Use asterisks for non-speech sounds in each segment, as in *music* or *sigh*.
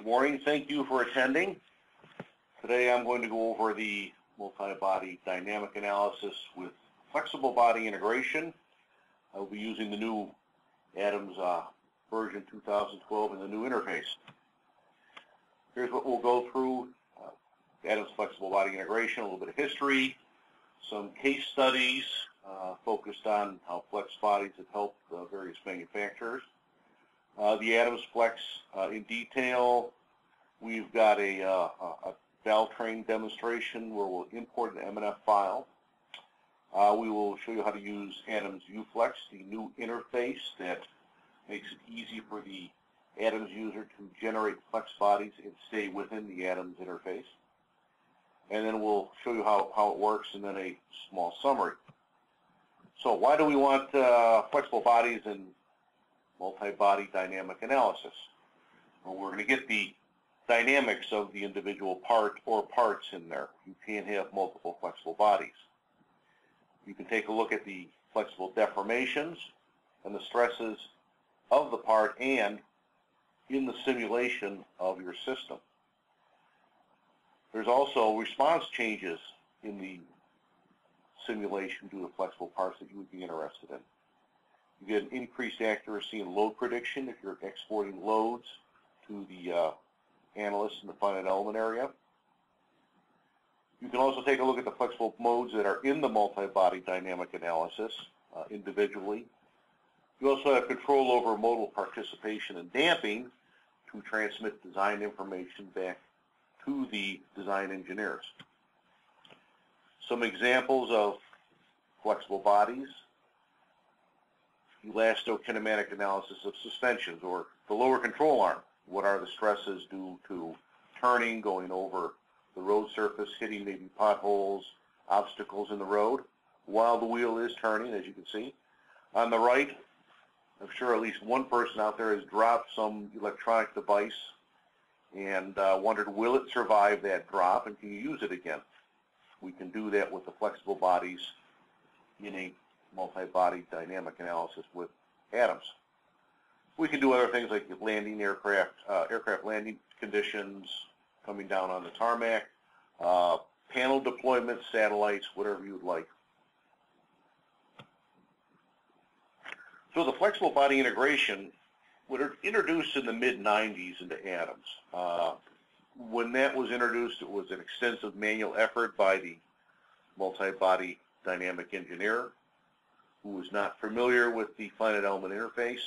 Good morning. Thank you for attending. Today I'm going to go over the multi-body dynamic analysis with flexible body integration. I'll be using the new Adams uh, version 2012 and the new interface. Here's what we'll go through. Uh, Adams flexible body integration, a little bit of history, some case studies uh, focused on how flex bodies have helped uh, various manufacturers. Uh, the Adams Flex uh, in detail. We've got a, uh, a demonstration where we'll import an MNF file. Uh, we will show you how to use Adams ViewFlex, the new interface that makes it easy for the Adams user to generate flex bodies and stay within the Adams interface. And then we'll show you how, how it works and then a small summary. So why do we want uh, flexible bodies and multi-body dynamic analysis? Well, we're going to get the dynamics of the individual part or parts in there. You can't have multiple flexible bodies. You can take a look at the flexible deformations and the stresses of the part and in the simulation of your system. There's also response changes in the simulation due to flexible parts that you would be interested in. You get an increased accuracy in load prediction if you're exporting loads to the uh, analyst in the finite element area. You can also take a look at the flexible modes that are in the multi-body dynamic analysis uh, individually. You also have control over modal participation and damping to transmit design information back to the design engineers. Some examples of flexible bodies, elastokinematic analysis of suspensions or the lower control arm. What are the stresses due to turning, going over the road surface, hitting maybe potholes, obstacles in the road while the wheel is turning, as you can see. On the right, I'm sure at least one person out there has dropped some electronic device and uh, wondered, will it survive that drop and can you use it again? We can do that with the flexible bodies in a multi-body dynamic analysis with Adams. We can do other things like landing aircraft, uh, aircraft landing conditions, coming down on the tarmac, uh, panel deployment, satellites, whatever you would like. So the flexible body integration was introduced in the mid-90s into Adams. Uh, when that was introduced, it was an extensive manual effort by the multi-body dynamic engineer who was not familiar with the finite element interface.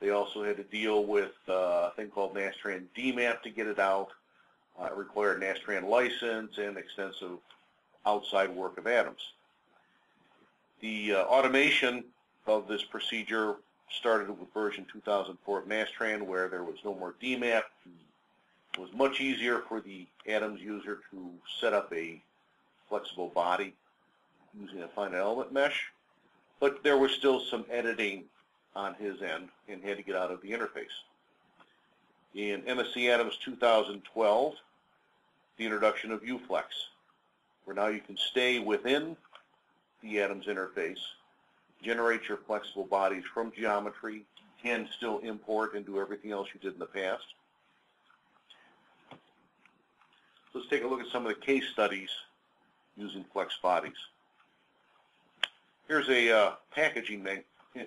They also had to deal with uh, a thing called Nastran DMAP to get it out. Uh, it required Nastran license and extensive outside work of Adams. The uh, automation of this procedure started with version 2004 of Nastran where there was no more DMAP. It was much easier for the Adams user to set up a flexible body using a finite element mesh, but there was still some editing on his end and he had to get out of the interface. In MSC Adams 2012, the introduction of ViewFlex, where now you can stay within the Adams interface, generate your flexible bodies from geometry, can still import and do everything else you did in the past. Let's take a look at some of the case studies using flex bodies. Here's a uh, packaging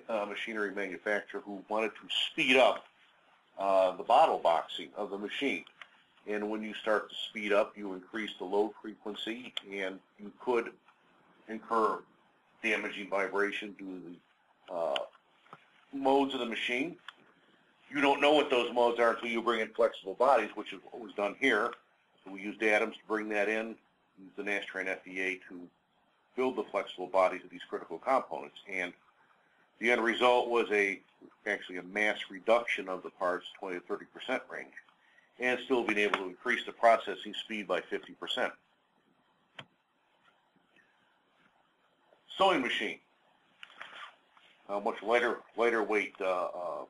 uh, machinery manufacturer who wanted to speed up uh, the bottle boxing of the machine. And when you start to speed up, you increase the load frequency, and you could incur damaging vibration due to the uh, modes of the machine. You don't know what those modes are until you bring in flexible bodies, which is what was done here. So we used Adams to bring that in, used the Nastran FEA to build the flexible bodies of these critical components. And the end result was a actually a mass reduction of the parts 20 to 30 percent range and still being able to increase the processing speed by 50 percent. Sewing machine, a much lighter, lighter weight uh, uh,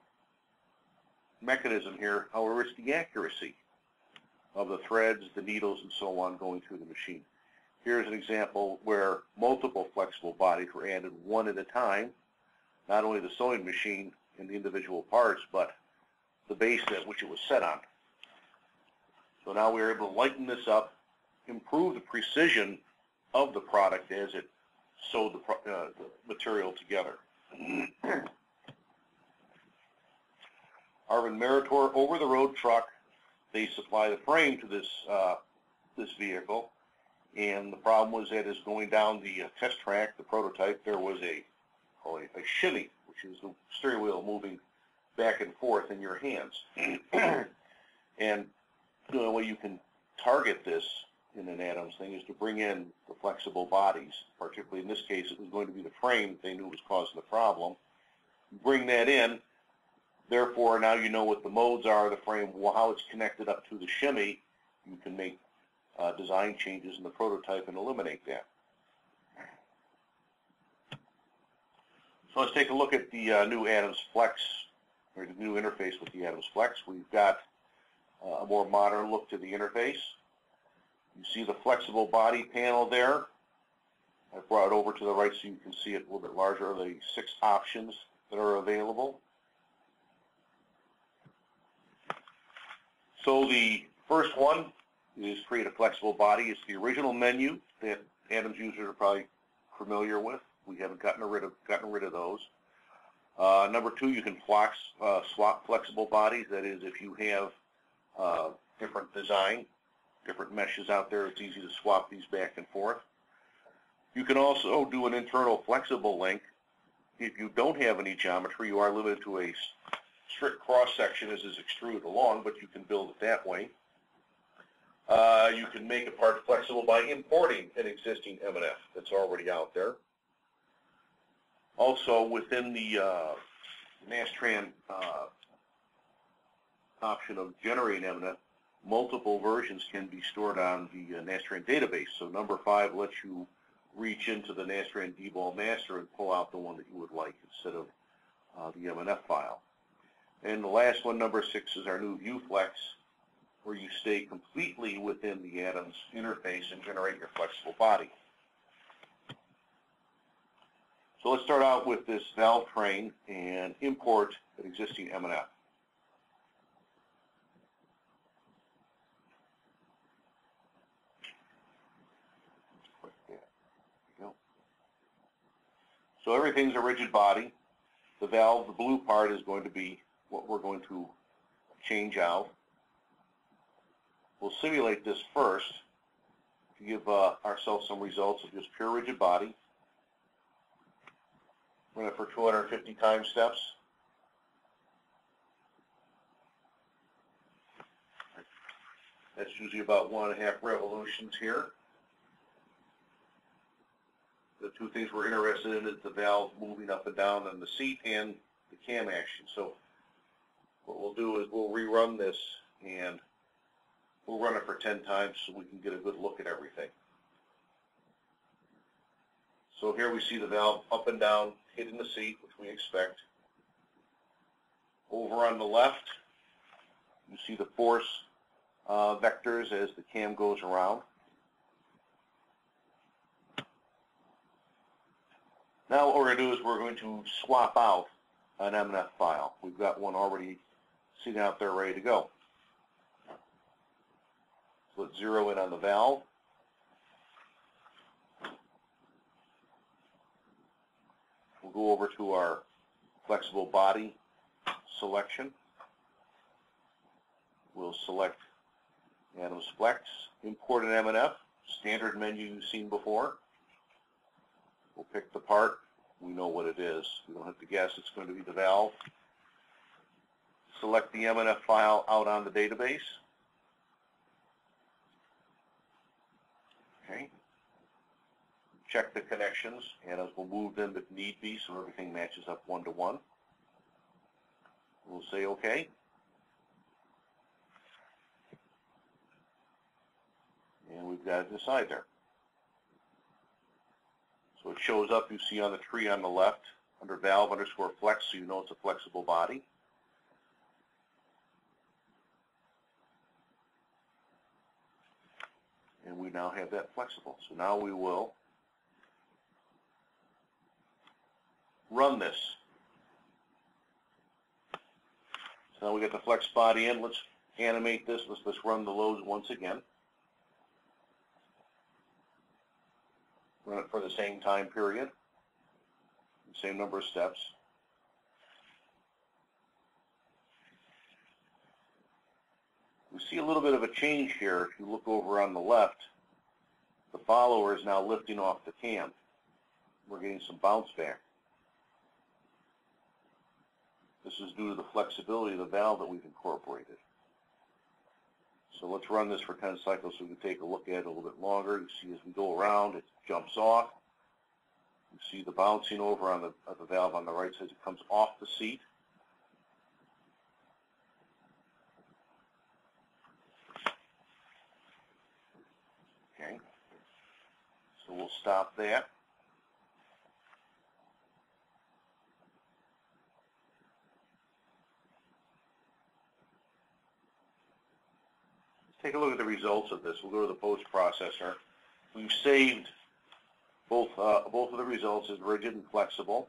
mechanism here. However, it's the accuracy of the threads, the needles, and so on going through the machine. Here's an example where multiple flexible bodies were added one at a time not only the sewing machine and the individual parts, but the base at which it was set on. So now we're able to lighten this up, improve the precision of the product as it sewed the, uh, the material together. *clears throat* Arvin Meritor over-the-road truck, they supply the frame to this, uh, this vehicle. And the problem was that as going down the uh, test track, the prototype, there was a, oh, a a shimmy, which is the steering wheel moving back and forth in your hands. *clears throat* and the only way you can target this in an Adams thing is to bring in the flexible bodies. Particularly in this case, it was going to be the frame that they knew was causing the problem. Bring that in. Therefore, now you know what the modes are of the frame, how it's connected up to the shimmy. You can make uh, design changes in the prototype and eliminate that. So let's take a look at the uh, new Adams Flex, or the new interface with the Adams Flex. We've got uh, a more modern look to the interface. You see the flexible body panel there. I brought it over to the right so you can see it a little bit larger, the six options that are available. So the first one is create a flexible body. It's the original menu that Adams users are probably familiar with. We haven't gotten rid of gotten rid of those. Uh, number two, you can flex, uh, swap flexible bodies. That is, if you have uh, different design, different meshes out there, it's easy to swap these back and forth. You can also do an internal flexible link. If you don't have any geometry, you are limited to a strict cross-section as is extruded along, but you can build it that way. Uh, you can make a part flexible by importing an existing MNF that's already out there. Also, within the uh, Nastran uh, option of generating MNF, multiple versions can be stored on the uh, Nastran database. So number five lets you reach into the Nastran DBall master and pull out the one that you would like instead of uh, the MNF file. And the last one, number six, is our new ViewFlex, where you stay completely within the Adams interface and generate your flexible body. So let's start out with this valve train and import an existing MNF. So everything's a rigid body. The valve, the blue part, is going to be what we're going to change out. We'll simulate this first to give uh, ourselves some results of just pure rigid body. Run it for 250 time steps. That's usually about one and a half revolutions here. The two things we're interested in is the valve moving up and down on the seat and the cam action. So what we'll do is we'll rerun this and we'll run it for 10 times so we can get a good look at everything. So here we see the valve up and down hitting the seat, which we expect. Over on the left, you see the force uh, vectors as the cam goes around. Now what we're going to do is we're going to swap out an MNF file. We've got one already sitting out there ready to go. Let's zero in on the valve. We'll go over to our flexible body selection. We'll select Adams Flex, import an MNF, standard menu you've seen before. We'll pick the part. We know what it is. We don't have to guess. It's going to be the valve. Select the MNF file out on the database. Okay. Check the connections, and as we'll move them if need be so everything matches up one to one. We'll say OK. And we've got it inside there. So it shows up, you see on the tree on the left, under valve underscore flex, so you know it's a flexible body. And we now have that flexible. So now we will run this. So now we got the flex body in. Let's animate this, let's, let's run the loads once again. Run it for the same time period, same number of steps. See a little bit of a change here. If you look over on the left, the follower is now lifting off the cam. We're getting some bounce back. This is due to the flexibility of the valve that we've incorporated. So let's run this for 10 cycles so we can take a look at it a little bit longer. You see as we go around, it jumps off. You see the bouncing over on the, of the valve on the right side. It comes off the seat. Okay. So we'll stop. Let's take a look at the results of this. We'll go to the post processor. We've saved both, uh, both of the results as rigid and flexible.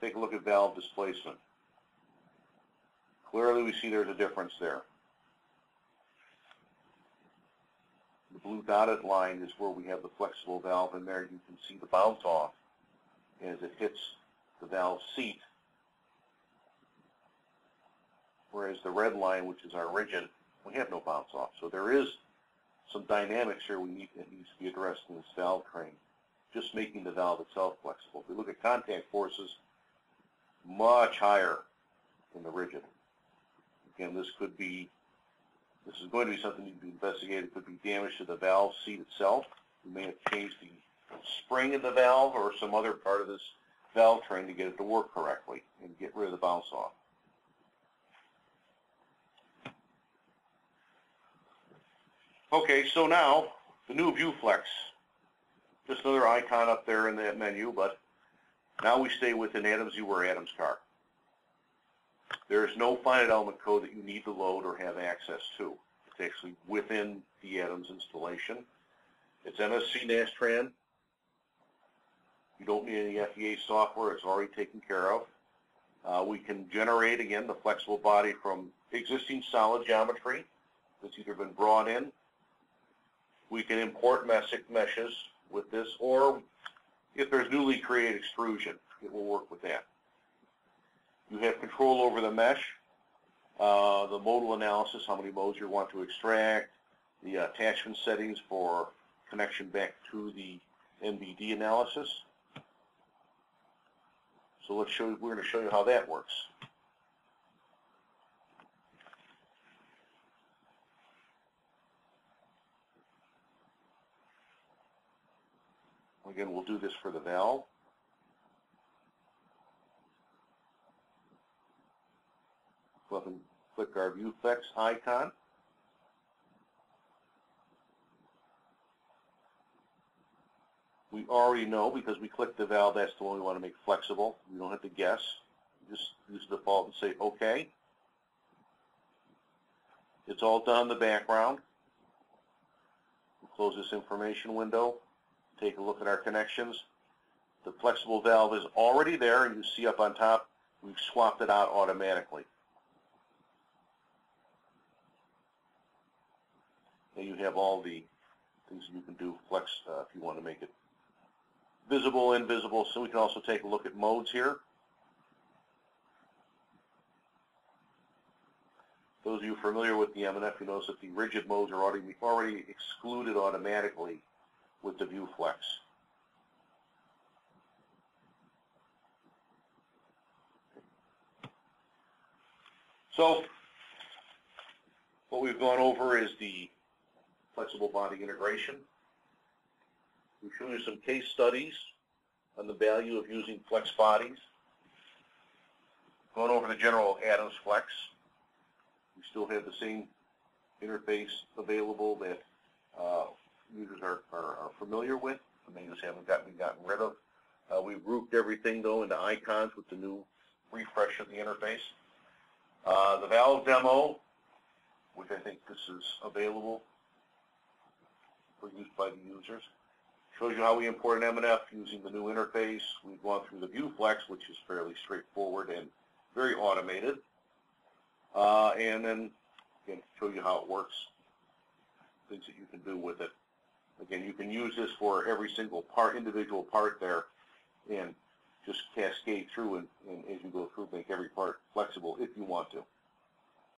Take a look at valve displacement. Clearly we see there's a difference there. The blue dotted line is where we have the flexible valve in there. You can see the bounce off as it hits the valve seat. Whereas the red line, which is our rigid, we have no bounce off. So there is some dynamics here we need that needs to be addressed in this valve train, just making the valve itself flexible. If we look at contact forces, much higher than the rigid. Again, this could be, this is going to be something to be investigated. It could be damage to the valve seat itself. We may have changed the spring in the valve or some other part of this valve train to get it to work correctly and get rid of the bounce off. Okay, so now the new ViewFlex. Just another icon up there in that menu, but now we stay within Adams View or Adams car. There is no finite element code that you need to load or have access to. It's actually within the Adams installation. It's MSC Nastran. You don't need any FEA software. It's already taken care of. Uh, we can generate, again, the flexible body from existing solid geometry that's either been brought in we can import mesic meshes with this, or if there's newly created extrusion, it will work with that. You have control over the mesh, uh, the modal analysis, how many modes you want to extract, the attachment settings for connection back to the MBD analysis. So let's show, we're going to show you how that works. Again, we'll do this for the valve. Go up and click our ViewFlex icon. We already know because we clicked the valve, that's the one we want to make flexible. We don't have to guess. Just use the default and say OK. It's all done in the background. We'll close this information window take a look at our connections. The flexible valve is already there, and you see up on top, we've swapped it out automatically. And you have all the things you can do, flex uh, if you want to make it visible, invisible. So we can also take a look at modes here. Those of you familiar with the MNF, you notice that the rigid modes are already, already excluded automatically with the view flex. So what we've gone over is the flexible body integration. We've shown you some case studies on the value of using flex bodies. Going over the general Adams Flex. We still have the same interface available that uh, users are, are, are familiar with, and they just haven't gotten, gotten rid of. Uh, we've grouped everything, though, into icons with the new refresh of the interface. Uh, the valve demo, which I think this is available for use by the users, shows you how we import an MNF using the new interface. We've gone through the ViewFlex, which is fairly straightforward and very automated. uh, and then again show you how it works, things that you can do with it. Again, you can use this for every single part, individual part there, and just cascade through and, and as you go through, make every part flexible if you want to.